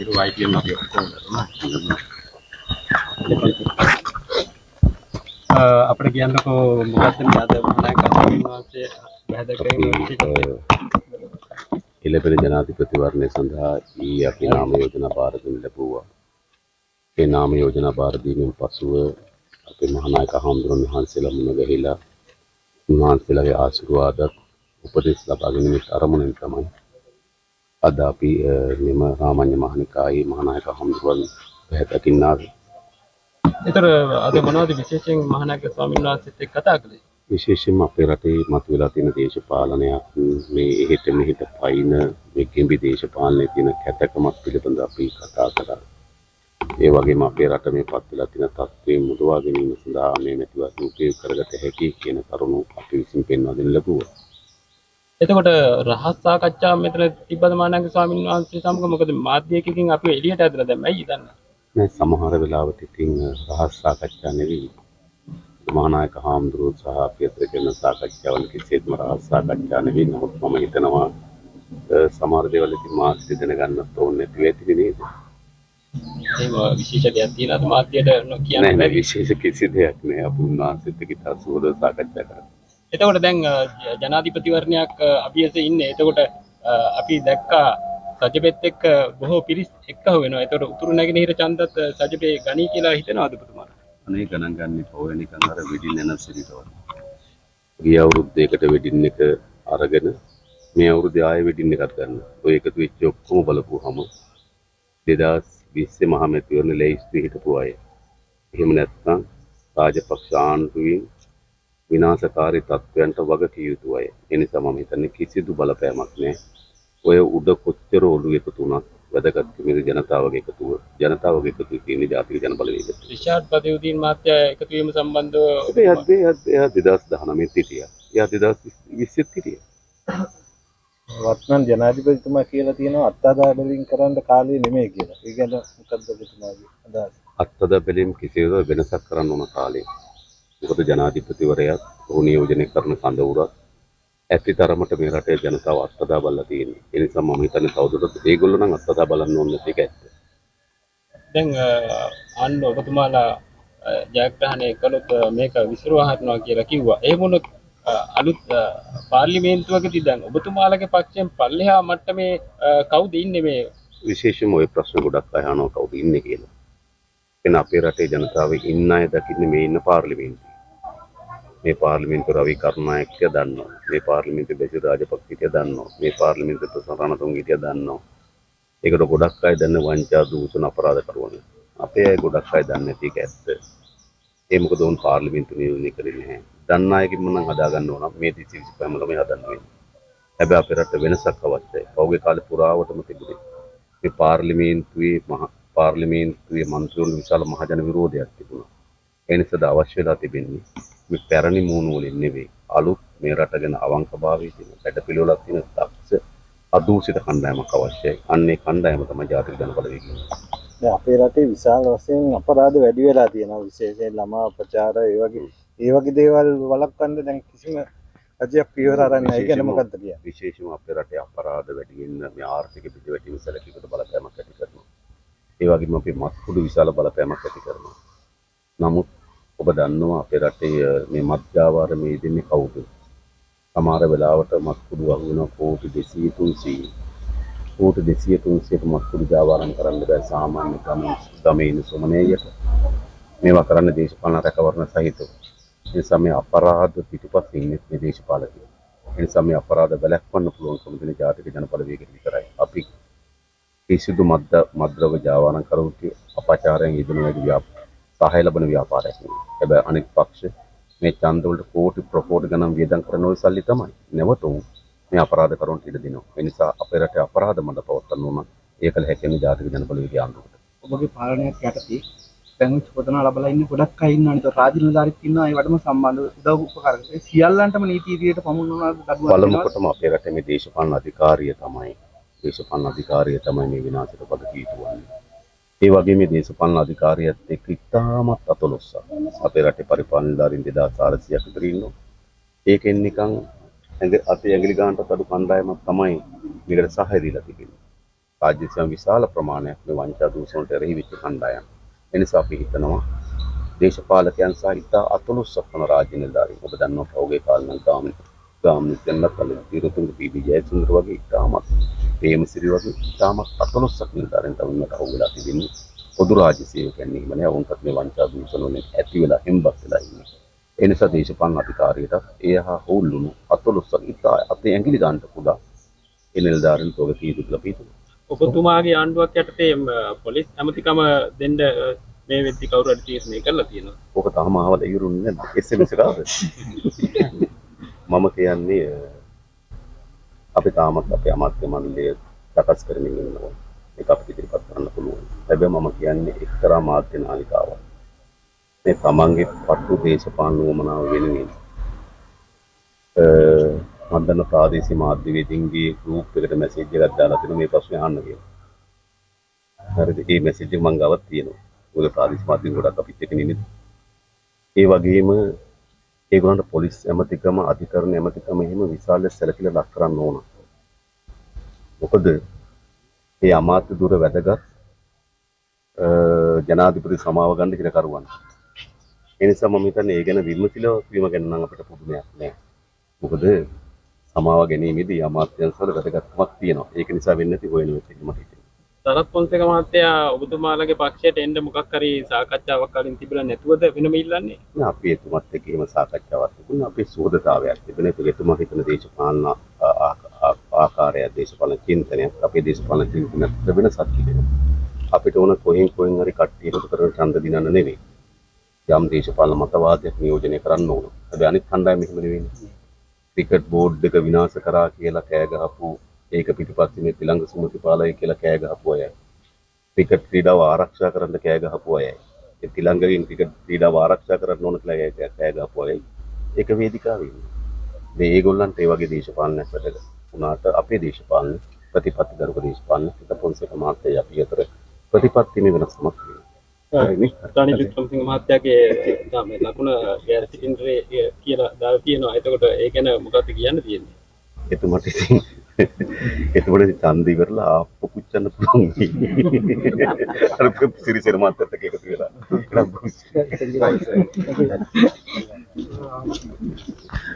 ඉරු අයිතියෙන් අපි ඔක්කොම කරනවා. අපිට කියන්නකෝ මොකක්ද මේ අද මහානායක වහන්සේ බැහැදකිරීම එළපෙළ ජනාධිපතිවරණය සඳහා ඊ අපි නාම යෝජනා බාර දෙනු ලැබුවා. ඒ නාම යෝජනා බාර දීමෙන් පසුව අපේ මහානායක හාමුදුරන් වහන්සේලා මුණ ගැහිලා උන්වහන්සේලාගේ ආශිර්වාදත් උපදෙස් ලබා ගැනීමේ අරමුණෙන් තමයි අද අපි මෙම රාමඤ්ඤ මහනිකායේ මහානායක හාමුදුරුවන් පැහැදකින්න ආවේ. ඒතර අද මොනවද විශේෂයෙන් මහානායක ස්වාමීන් වහන්සේත් එක්ක කතා කළේ? විශේෂයෙන්ම අපේ රටේ මතුවලා තියෙන දේශපාලනයක් මේ එහෙට මෙහෙට පයින් මේ ගෙම්බි දේශපාලනයේ තියෙන කැතකමක් පිළිබඳ අපි කතා කරා. ඒ වගේම අපේ රට මේ පත් වෙලා තියෙන තත්ත්වයෙන් මුදවා ගැනීම සඳහා මේ මැතිවරණ උපයෝග කරගත හැකි කියන කරුණු අපි විසින් පෙන්වා දෙන්න ලැබුවා. එතකොට රහස් සාකච්ඡා මෙතන තිබ්බද මහානායක ස්වාමීන් වහන්සේ සමග මොකද මාධ්‍යයකින් අපි එළියට ඇදලා දැම්ම ඇයි දන්නේ? මේ සමහර වෙලාවට ඉතින් රහස් සාකච්ඡා නෙවෙයි. මහානායක හාමුදුරුවෝ සහ කරන සාකච්ඡාවල කිසිසේත්ම රහස් සාකච්ඡා නෙවෙයි. නමුත් මම හිතනවා සමහර දේවල් ඉතින් මාත් දැනගන්නත් ඕනේ නැති වෙති නේද? එහෙම විශේෂ දෙයක් තියෙනවද මාධ්‍යයට නොකියන්න නෑ නෑ බැරි? විශේෂ කිසි දෙයක් නෑ අපි උන්වහන්සේත් එක්ක සුවද සාකච්ඡා කරා. එතකොට දැන් අ, ජ- ජනාධිපතිවරණයක් අ, අභියසේ ඉන්නේ. එතකොට අ, අපි දැක්කා සජබෙත් එක්ක බොහෝ පිරිස් එක්ක වෙනවා. එතකොට උතුරු නැගෙනහිර ඡන්දත් අ, සජබේ ගනී කියලා හිතනවාද ඔබතුමාට? අනේ ගණන් ගන්න ඕය නිකන් අර වෙඩින් එන සිරිතවල. ගිය අවුරුද්දේකට වෙඩින් එක අරගෙන මේ අවුරුද්දේ ආයෙ වෙඩින් එකක් ගන්න. ඔය එකතු වෙච්ච ඔක්කොම බලපුවහම 2020 මහ මැතිවරණ ලැයිස්තු හිටපු අය. එහෙම නැත්නම් රාජපක්ෂ ආණ්ඩුවෙන් විනාශකාරී තත්ත්වයන්ට වග කිය යුතු අය. ඒ නිසා මම හිතන්නේ කිසිදු බලපෑමක් නැහැ. ඔය උඩ කොච්චර ඔලු එකතු වුණත් වැදගත් කෙනෙක් ජනතාවගේ එකතුව ජනතාවගේ එකතු තියෙන ජාතික ජන බලවේගය. රිෂාඩ් පදේවදීන් මහත්තයා එකතු වීම සම්බන්ධව එයා දෙදස් දහනමෙත් හිටිය එයා දෙදස් විස්සෙත් හිටිය වත්මන් ජනාධිපතිතුමා කියලා තියෙනවා අත්අදා බැලින් කරන්න කාලේ නෙමෙයි කියලා. ඒ ගැන මොකක්ද ඔබතුමාගේ අදහස? අත්තද බැලීම් කිසිද වෙනසක් කරන්න ඕන කාලේ මොකද ජනාධිපතිවරයක් ඔහු නියෝජනය කරන කඳවුරක් ඇති තරමට මේ රටේ ජනතාව අත්දා බලලා තියෙන්නේ ඒ නිසා මම හිතන්නේ තවදුරටත් ඒගොල්ලෝ නම් අත්දා බලන්න ඕන එක ඇත්ත. දැන් අන්න ඔබතුමාලා ජයග්‍රහණය කළොත් මේක විසිරුවා හරිනවා කියලා කිව්වා. ඒ වුණොත් අලුත් පාර්ලිමේන්තුවකදී දැන් ඔබතුමාලගේ පක්ෂයෙන් පල්ලෙහා මට්ටමේ කවුද ඉන්නේ මේ? විශේෂම ওই ප්‍රශ්න ගොඩක් අහනවා කවුද ඉන්නේ කියලා. එන අපේ රටේ ජනතාව ඉන්න අය දකින්නේ මේ ඉන්න පාර්ලිමේන්තුවේ මේ පාර්ලිමේන්තු රවි කරුණායකය දන්නවා. මේ පාර්ලිමේන්තු බැසිල් රාජපක්ෂිය දන්නවා. මේ පාර්ලිමේන්තු ප්‍රසන්න රණතුංගිටිය දන්නවා. ඒකට ගොඩක් අය දන්න වංචා දූෂණ අපරාධ කරන අපේ අය ගොඩක් අය දන්නේ නැති එක ඇත්ත. ඒ මොකද උන් පාර්ලිමේන්තු නියෝජනය කරන්නේ නැහැ. දන්න අයකින්ම නම් හදාගන්න ඕන. මේ 325 ළමයි හදන්න වෙන්නේ හැබැයි අපේ රට වෙනසක් අවශ්‍යයි. පෞගේ කාලේ පුරාවටම තිබුණේ මේ පාර්ලිමේන්තුවේ මහ පාර්ලිමේන්තුවේ මන්ත්‍රීවරු විශාල මහජන විරෝධයක් තිබුණා. ඒ නිසාද අවශ්‍ය වෙලා තිබෙන්නේ? මේ පැරණි මූණු වලින් නෙවෙයි අලුත් මේ රට ගැන අවංකභාවයේ තියෙන වැඩපිළිවෙලක් තියෙන දක්ෂ අදූෂිත කණ්ඩායමක් අවශ්‍යයි. අන්නේ කණ්ඩායම තමයි ජාතික ජන බලවේගය. දැන් අපේ රටේ විශාල වශයෙන් අපරාධ වැඩි වෙලා තියෙනවා විශේෂයෙන් ළමා අපචාර ඒ වගේ ඒ වගේ දේවල් වළක්වන්න දැන් කිසිම රජයක් පියවර අරන් නැහැ. ඒ ගැන මොකක්ද කියන්නේ? විශේෂම අපේ රටේ අපරාධ වැඩි වෙන්න මේ ආර්ථික පිටවැටීම සැලකීමට බලපෑමක් ඇති කරනවා. ඒ වගේම අපේ මත්කුඩු විශාල බලපෑමක් ඇති කරනවා. නමුත් ඔබ දන්නවා අපේ රටේ අ, මේ මත්ජාවාර මේ දෙන්නේ කවුද? සමහර වෙලාවට මත්කුඩු අහු වෙනවා කෝටි 200 300. කෝටි 200 300ක මත්කුඩු ජාවාරම් කරන්න බෑ සාමාන්‍ය ගමේ ගමේ ඉන්න සොමනේයට. මේවා කරන්න දේශපාලන රැකවරණ සහිතව. ඒ නිසා මේ අපරාධ පිටුපස්සේ ඉන්නේ මේ දේශපාලකයෝ. ඒ නිසා මේ අපරාධ වැළැක්වන්න පුළුවන්කම දෙන ජාතික ජනබලවේගයට විතරයි. අපි කිසිදු මද්ද මද්ද්‍රව්‍ය ජාවාරම් කරුටි අපචාරයෙන් යෙදෙන වැඩි ව්‍යාප සහාය ලබන ව්‍යාපාරයක් නෙවෙයි. හැබැයි අනෙක් පක්ෂ මේ ඡන්ද වලට කෝටි ප්‍රකෝටි ගණන් වියදම් කරන ওই සල්ලි තමයි. නැවතුම් මේ අපරාධ කරුන්ට ඉඩ දෙනවා. ඒ නිසා අපේ රටේ අපරාධ මඩ පවත්වන්න ඕන. ඒකල හැකෙන ජාතික ජනබලවේගය ආණ්ඩුවට. ඔබගේ පාලනයක් යටතේ දැන් චෝදනා ලබලා ඉන්න ගොඩක් අය ඉන්නවා නේද රාජ්‍ය නිලධාරීත් ඉන්නවා ඒ වටම සම්බන්ධ උදව් උපකාර කරන. ඒ සියල්ලන්ටම නීති ඉදිරියට පමුණුවනවා දඩුවම් දෙනවා. පළමුකොටම අපේ රටේ මේ දේශපාලන අධිකාරිය තමයි දේශපාලන අධිකාරිය තමයි මේ විනාශයට පද කීතුවන්නේ. ඒ වගේ මේ දේශපාලන අධිකාරියත් එක්ක ඉතාමත් අතලොස්සක්. අපේ රටේ පරිපාලන නිලධාරීන් 2400ක් විතර ඉන්නවා. ඒකෙන් නිකන් ඇඟ අතේ ඇඟිලි ගන්නට අඩු කණ්ඩායමක් තමයි මේකට සහාය දීලා තිබෙන්නේ. රාජ්‍ය විශාල ප්‍රමාණයක් මේ වංචා දූෂණයට එරෙහි වෙච්ච කණ්ඩායම්. ඒ නිසා අපි හිතනවා දේශපාලකයන් සහ ඉතා අතලොස්සක් වන රාජ්‍ය නිලධාරීන් ඔබ දන්නවා පෞගේ කාලන ගාමිණී ගාමිණී දෙන්නත් අල තිරුතුංග පීබී ජයසුන්දර වගේ ඉතාමත් ප්‍රේමසිරි වගේ ඉතාමත් අතලොස්සක් නිලධාරීන් තමයි මට අහුවෙලා තිබෙන්නේ. පොදු රාජ්‍ය සේවකයන් නෙමෙයි අවුන්ටත් මේ වංචා දූෂණ වලින් ඇති වෙලා හෙම්බත් වෙලා ඉන්නේ. ඒ නිසා දේශපාලන අධිකාරියට ඒ හා හවුල්ලුණු අතලොස්සක් ඉතා අපේ ඇඟිලි ගන්නට කුඩා ඒ නිලධාරීන් තෝග තීරු කියලා පිටුන ඔබතුමාගේ ආණ්ඩුවක් යටතේ පොලිස් ඇමතිකම දෙන්න මේ වෙද්දි කවුරු හරි තීරණය කරලා තියෙනවා. ඕක තාම ආවල ඉවරුන්නේ නැද්ද SMS එකද මම කියන්නේ අපි තාමත් අපේ අමාත්‍ය මණ්ඩලය සකස් කරමින් ඉන්නවා. ඒක අපිට ඉදිරිපත් කරන්න පුළුවන්. හැබැයි මම කියන්නේ එක්තරා මාධ්‍ය නාලිකාවක්. මේ තමන්ගේ පටු දේශපාලන වමනාව වෙනුවෙන් අ, මම දන්න ප්‍රාදේශීය මාධ්‍යවේදීන්ගේ ගෲප් එකට මැසේජ් එකක් දාලා තියෙනවා. මේ ප්‍රශ්නේ අහන්න කියලා. හරිද? ඒ මැසේජ් එක මම ගාවත් තියෙනවා. මොකද ප්‍රාදේශීය මාධ්‍යවේදීන් ගොඩක් අපිත් එක්ක ඉන්නේ ඒ වගේම ඒගොල්ලන්ට පොලිස් ඇමතිකම අධිකරණ ඇමතිකම එහෙම විශාල සැලකිල්ල ලක් කරන්න ඕන. මොකද මේ අමාත්‍ය දුර වැදගත් අ, ජනාධිපති සමාව ගන්න හිරකරුවන්. ඒ නිසා මම හිතන්නේ ඒ ගැන විමසිලව වීම ගැන නම් අපිට පුදුමයක් නෑ. මොකද සමාව ගැනීමේදී අමාත්‍යංශ වල වැදගත්කමක් තියෙනවා. ඒක නිසා වෙන්නේ නැති හොයන වෙච්ච මට හිතෙනවා. සරත් පොන්සේක මහත්තයා ඔබතුමාලගේ පක්ෂයට එන්න මොකක් හරි සාකච්ඡාවක් කලින් තිබුණා නැතුවද වෙනම ඉල්ලන්නේ? නෑ, අපි එතුමත් එක්ක එහෙම සාකච්ඡාවක් තිබුණා. අපේ සුහදතාවයක් තිබුණා. ඒක එතුමා හිතන දේශපාලන ආ- ආ- ආ- ආකාරය දේශපාලන චින්තනයක් අපේ දේශපාලන චින්තනයක් වෙනසක් තිබෙනවා. අපිට ඕන කොහෙන් කොහෙන් හරි කට්ටිය එකතු කරගෙන ඡන්ද දිනන්න නෙවෙයි. යම් දේශපාලන මතවාදයක් නියෝජනය කරන්න ඕන. හැබැයි අනිත් කණ්ඩායම එහෙම නෙවෙයි. ක්‍රිකට් බෝඩ් එක විනාශ කරා කියලා කෑ ගහපු ඒක පිටිපස්සේ මේ තිලංග සුමතිපාලයි කියලා කෑ ගහපු අයයි. ක්‍රිකට් ක්‍රීඩාව ආරක්ෂා කරන්න කෑ ගහපු අයයි. ඒ තිලංගගෙන් ක්‍රිකට් ක්‍රීඩාව ආරක්ෂා කරන්න ඕන කියලා කෑ ගහපු අයයි. ඒක වේදිකාවේ ඉන්නේ. මේ ඒගොල්ලන්ට ඒ වගේ දේශපාලනයක් වැඩ වුණාට අපේ දේශපාලන ප්‍රතිපත්ති දරුක දේශපාලන පිට පොන්සේක මහත්තයා අපි අතර ප්‍රතිපත්ති මේ වෙනස්කමක්. හරිනේ? රනිල් වික්‍රමසිංහ මහත්තයාගේ මේ ලකුණ ගෑර සිටින්ඩරේ කියලා දාලා තියෙනවා. එතකොට ඒ ගැන මොකක්ද කියන්න තියෙන්නේ? එතුමට ඉතින් එතුමට ඉතින් ඡන්ද ඉවරලා ආප්පු පුච්චන්න පුළුවන්. අර සිරිසෙන මාත්‍යත් එක්ක එකතු වෙලා.